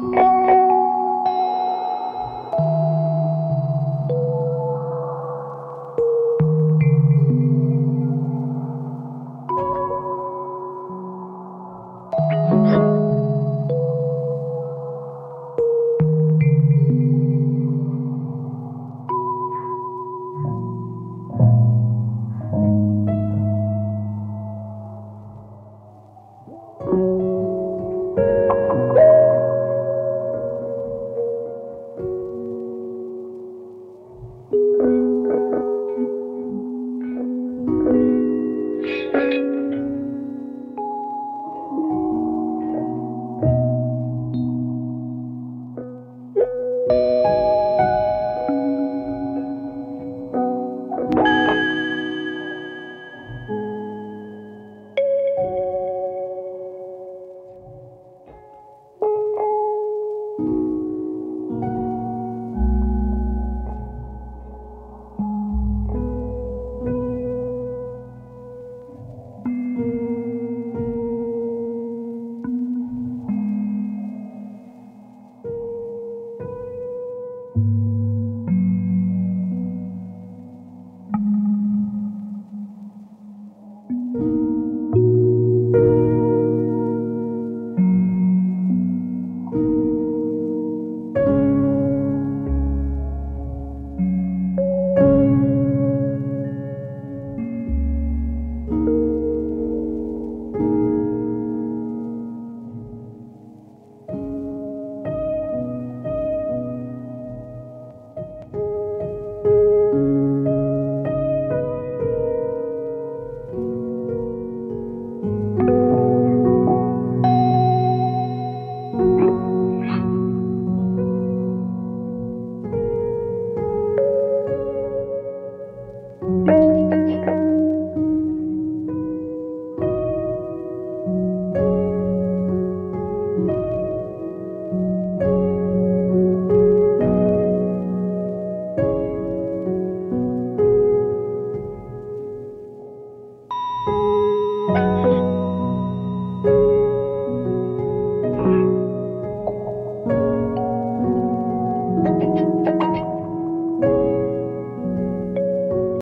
Bye.